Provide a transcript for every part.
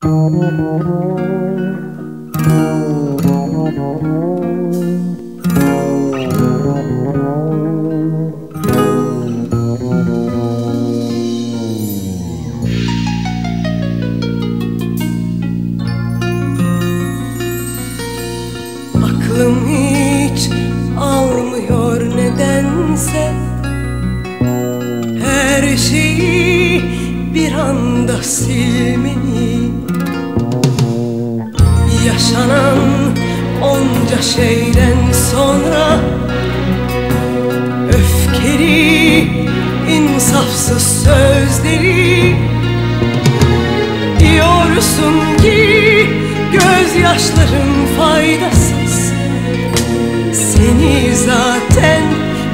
Aklım hiç almıyor nedense. Her şeyi bir anda silmeyi Yaşanan onca şeyden sonra Öfkeli, insafsız sözleri Diyorsun ki gözyaşların faydasız. Seni zaten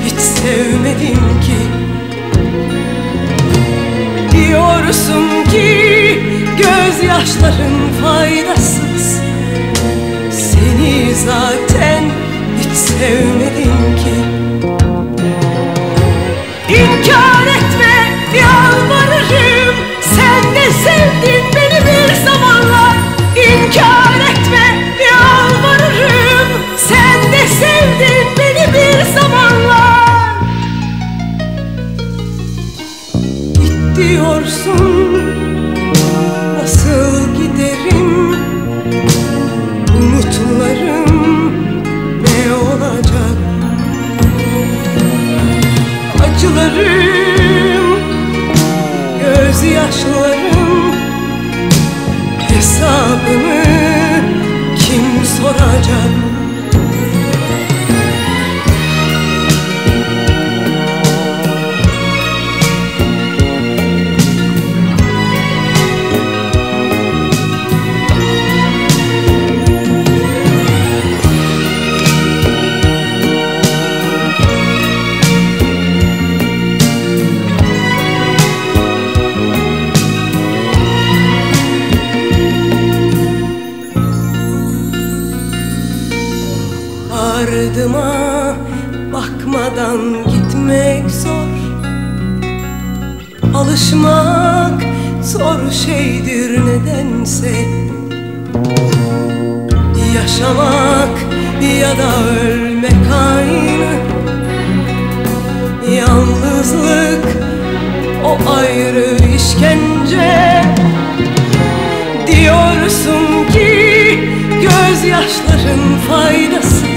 hiç sevmedim ki. Diyorsun ki gözyaşların faydasız sevmedim ki. İnkar etme yalvarırım. Sen de sevdin beni bir zamanlar. İnkar etme yalvarırım. Sen de sevdin beni bir zamanlar. Git diyorsun gözyaşlarım Hesabını kim soracak? Ardıma bakmadan gitmek zor. Alışmak zor şeydir nedense. Yaşamak ya da ölmek aynı. Yalnızlık o ayrı işkence. Diyorsun ki gözyaşların faydasız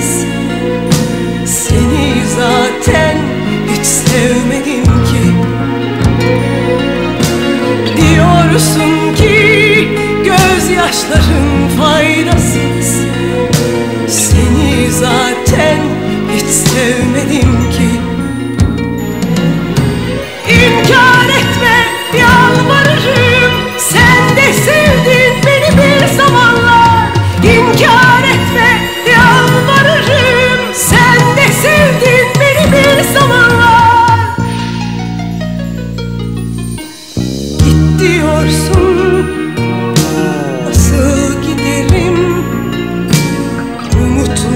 Diyorsun ki gözyaşların faydasız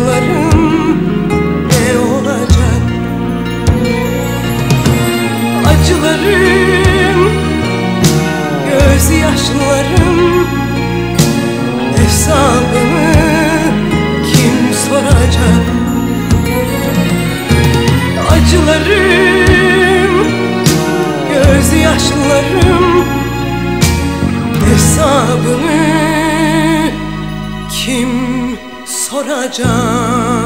Umutlarım ne olacak acılarım, gözyaşlarım Hesabını kim soracak? Acılarım, gözyaşlarım Hesabını kim soracak?